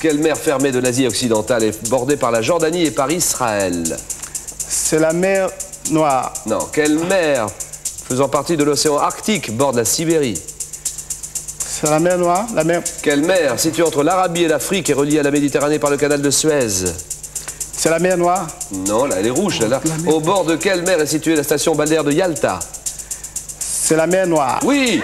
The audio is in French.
Quelle mer fermée de l'Asie occidentale est bordée par la Jordanie et par Israël C'est la mer Noire. Non. Quelle mer faisant partie de l'océan Arctique borde la Sibérie C'est la mer Noire. La mer. Quelle mer située entre l'Arabie et l'Afrique est reliée à la Méditerranée par le canal de Suez C'est la mer Noire. Non, là, elle est rouge, là. Au bord de quelle mer est située la station balnéaire de Yalta C'est la mer Noire. Oui